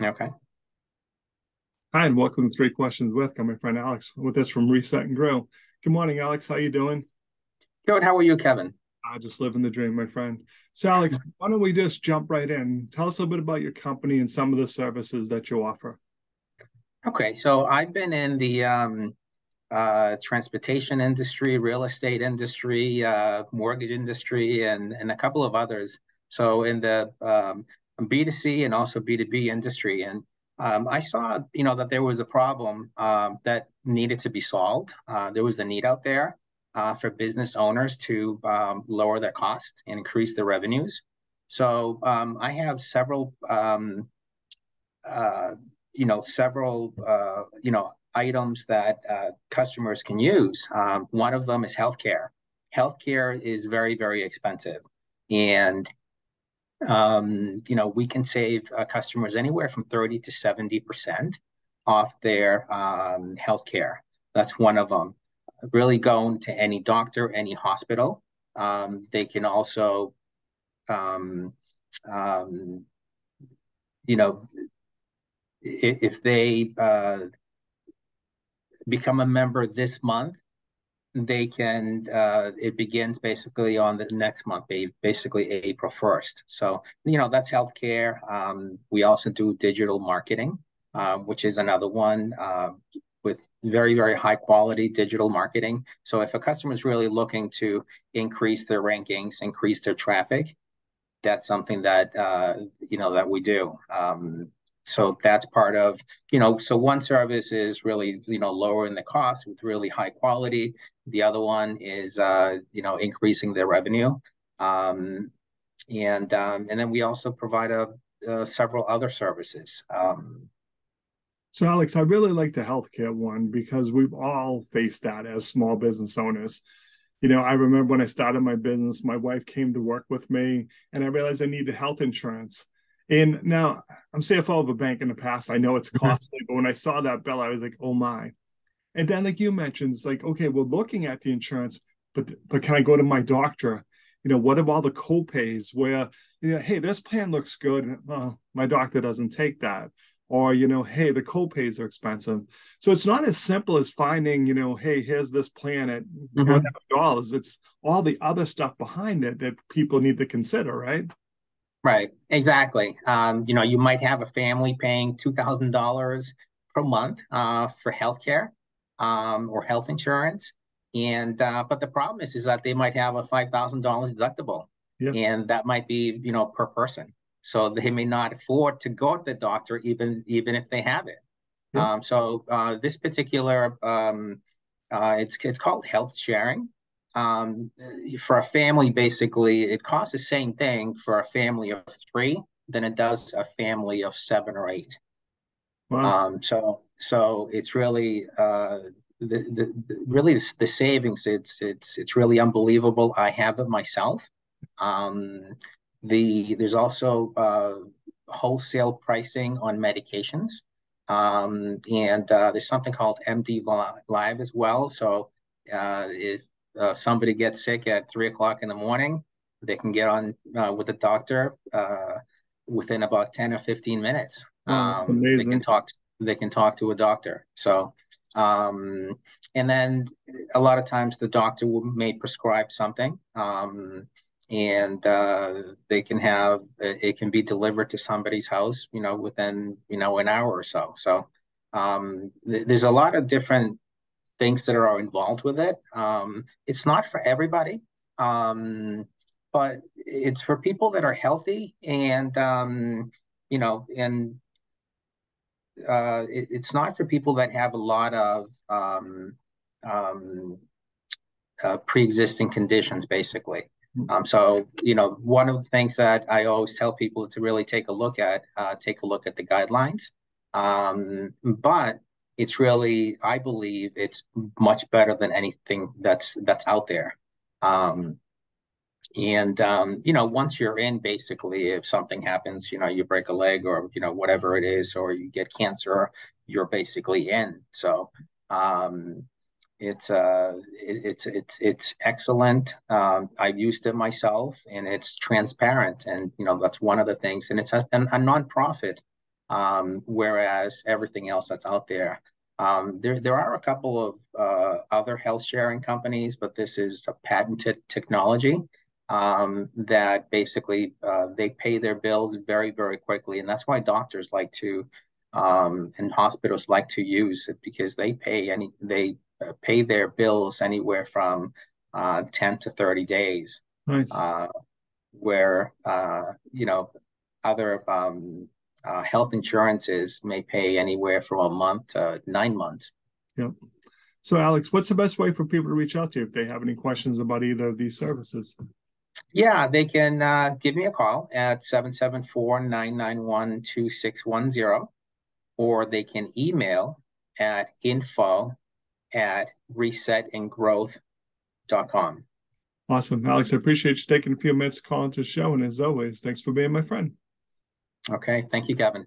Okay. Hi, and welcome to Three Questions with my friend Alex with us from Reset and Grow. Good morning, Alex. How are you doing? Good. How are you, Kevin? I just living the dream, my friend. So, Alex, why don't we just jump right in? Tell us a little bit about your company and some of the services that you offer. Okay, so I've been in the um, uh, transportation industry, real estate industry, uh, mortgage industry, and and a couple of others. So in the um, B2C and also B2B industry, and um, I saw, you know, that there was a problem um, that needed to be solved. Uh, there was a need out there uh, for business owners to um, lower their cost and increase their revenues. So um, I have several, um, uh, you know, several, uh, you know, items that uh, customers can use. Um, one of them is healthcare. Healthcare is very, very expensive, and um, you know, we can save uh, customers anywhere from 30 to 70% off their um, healthcare. That's one of them. Really going to any doctor, any hospital. Um, they can also, um, um, you know, if, if they uh, become a member this month, they can uh, it begins basically on the next month basically april 1st so you know that's healthcare. Um, we also do digital marketing uh, which is another one uh, with very very high quality digital marketing. So if a customer is really looking to increase their rankings increase their traffic that's something that uh, you know that we do. Um, so that's part of you know so one service is really you know lowering the cost with really high quality. The other one is uh, you know increasing their revenue. Um, and um, and then we also provide a, uh, several other services. Um, so alex i really like the healthcare one because we've all faced that as small business owners. You know i remember when i started my business my wife came to work with me and i realized i needed health insurance and now I'm CFO of a bank in the past. I know it's mm-hmm. costly, but when I saw that bill, I was like, oh my. And then, like you mentioned, it's like, okay, we're looking at the insurance, but but can I go to my doctor? You know, what about all the co-pays where, you know, hey, this plan looks good. Well, my doctor doesn't take that. Or, you know, hey, the co-pays are expensive. So it's not as simple as finding, you know, hey, here's this plan at mm-hmm. dollars. It's all the other stuff behind it that people need to consider, right? Right, exactly. Um, you know, you might have a family paying two thousand dollars per month uh, for healthcare um, or health insurance, and uh, but the problem is is that they might have a five thousand dollars deductible, yeah. and that might be you know per person. So they may not afford to go to the doctor even even if they have it. Yeah. Um, so uh, this particular um, uh, it's it's called health sharing, um, for a family, basically, it costs the same thing for a family of three than it does a family of seven or eight. Wow. Um, so, so it's really uh, the, the, the really the, the, savings. It's it's it's really unbelievable. I have it myself. Um, the there's also uh, wholesale pricing on medications, um, and uh, there's something called MD Live as well. So uh, if uh, somebody gets sick at three o'clock in the morning, they can get on uh, with the doctor uh, within about ten or fifteen minutes. Oh, um, they can talk. They can talk to a doctor. So, um, and then a lot of times the doctor will, may prescribe something, um, and uh, they can have it can be delivered to somebody's house. You know, within you know an hour or so. So. Um, th- there's a lot of different things that are involved with it. Um, it's not for everybody, um, but it's for people that are healthy and um, you know, and uh, it, it's not for people that have a lot of um, um, uh, pre-existing conditions, basically. Mm-hmm. Um, so, you know, one of the things that I always tell people to really take a look at, uh, take a look at the guidelines. Um, but it's really i believe it's much better than anything that's that's out there. Um, and um, you know once you're in basically if something happens you know you break a leg or you know whatever it is or you get cancer you're basically in. So um, it's uh it, it's it's it's excellent. Um, i've used it myself and it's transparent and you know that's one of the things and it's a, a nonprofit um, whereas everything else that's out there. Um, there, there are a couple of uh, other health sharing companies, but this is a patented technology um, that basically uh, they pay their bills very, very quickly, and that's why doctors like to um, and hospitals like to use it because they pay any they uh, pay their bills anywhere from uh, 10 to 30 days. Nice. Uh, where uh, you know other um, uh, health insurances may pay anywhere from a month to nine months. Yep. So, Alex, what's the best way for people to reach out to you if they have any questions about either of these services? Yeah, they can uh, give me a call at 774 991 2610, or they can email at info at resetandgrowth.com. Awesome. Alex, I appreciate you taking a few minutes to call into the show. And as always, thanks for being my friend. Okay. Thank you, Kevin.